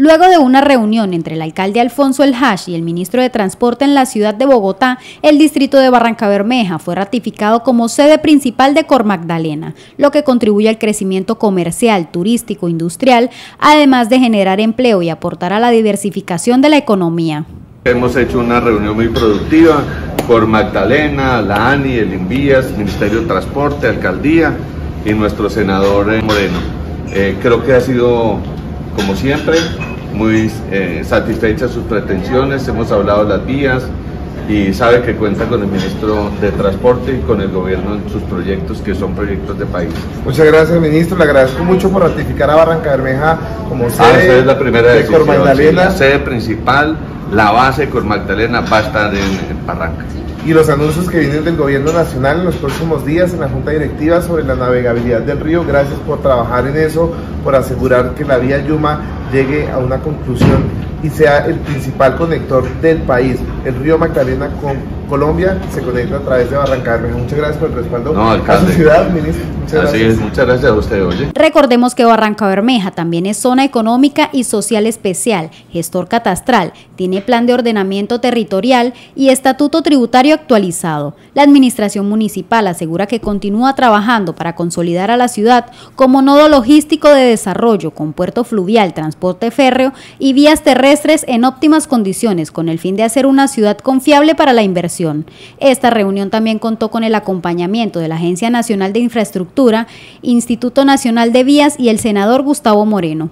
Luego de una reunión entre el alcalde Alfonso El Hash y el ministro de Transporte en la ciudad de Bogotá, el distrito de Barranca Bermeja fue ratificado como sede principal de Cor Magdalena, lo que contribuye al crecimiento comercial, turístico, industrial, además de generar empleo y aportar a la diversificación de la economía. Hemos hecho una reunión muy productiva por Magdalena, la ANI, el Invías, Ministerio de Transporte, Alcaldía y nuestro senador Moreno. Eh, creo que ha sido como siempre, muy eh, satisfecha de sus pretensiones, hemos hablado de las vías y sabe que cuenta con el ministro de Transporte y con el gobierno en sus proyectos que son proyectos de país. Muchas gracias ministro, le agradezco mucho por ratificar a Barranca Bermeja como ah, sede es la primera de Cor Magdalena. la sede principal, la base de Cor Magdalena va a estar en, en Barranca y los anuncios que vienen del gobierno nacional en los próximos días en la Junta Directiva sobre la navegabilidad del río. Gracias por trabajar en eso, por asegurar que la vía Yuma llegue a una conclusión y sea el principal conector del país. El río Magdalena con Colombia se conecta a través de Barranca Muchas gracias por el respaldo no, a su ciudad, ministro. Muchas Así gracias. es, muchas gracias a usted, oye. Recordemos que Barranca Bermeja también es zona económica y social especial, gestor catastral, tiene plan de ordenamiento territorial y estatuto tributario actualizado. La administración municipal asegura que continúa trabajando para consolidar a la ciudad como nodo logístico de desarrollo con puerto fluvial, transporte férreo y vías en óptimas condiciones con el fin de hacer una ciudad confiable para la inversión. Esta reunión también contó con el acompañamiento de la Agencia Nacional de Infraestructura, Instituto Nacional de Vías y el senador Gustavo Moreno.